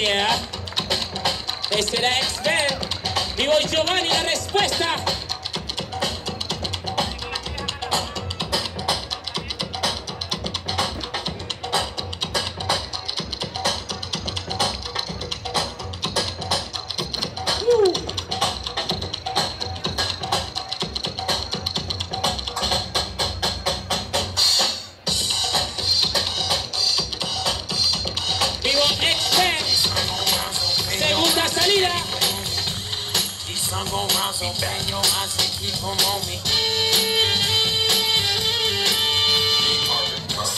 mía. Este era Exter. Digo Giovanni, la respuesta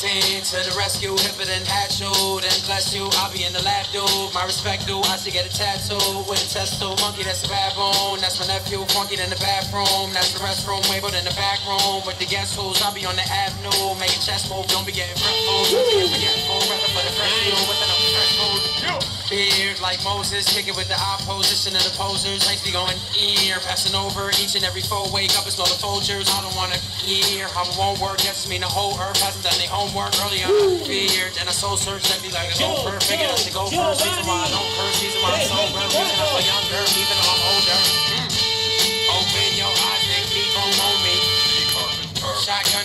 Sing to the rescue, hipper than hat you, then bless you. I'll be in the lab, dude. My respect, dude. I should get a tattoo with a testo monkey. That's a baboon. That's my nephew, funky in the bathroom. That's the restroom, way in the back room with the guest who's. I'll be on the avenue, making chest move. Don't be getting fretful. Don't be getting forgetful. Rapping for the fresh deal with an fresh food. Beard like Moses, kicking with the opposition and the posers. Nights be going ear, passing over each and every foe. Wake up and smell the Folgers. I don't wanna hear how it won't work. Yes, mean the whole earth hasn't done their homework. Early on, I feared, and I soul searched that be like a Yo, gopher. Figured I should go first. Reason why I don't curse, reason why I'm sober. Reason I feel younger, even though I'm older.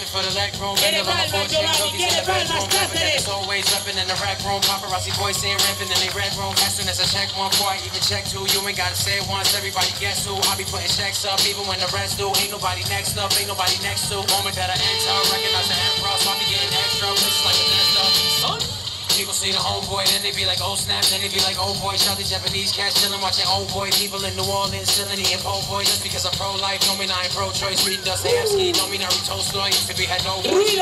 For the leg room, Quiere bending on my palmas, fortune, Giovanni, cookies in quiere the bedroom, palmas, rapping Cáceres. it's always repping in the rec room, paparazzi boys saying rapping in the red room. As soon as I check one, before I even check two, you ain't gotta say it once. Everybody guess who? I be putting checks up, even when the rest do. Ain't nobody next up, ain't nobody next to. Moment that I enter, recognize the emperor, see the homeboy, then they be like, oh snap, then they be like, oh boy, shout the Japanese cats chillin', watching old boy, people in New Orleans, chillin', eating po' boy, just because I'm pro-life, don't mean I ain't pro-choice, reading Dostoevsky, don't mean I read Tolstoy, used to be had no voice.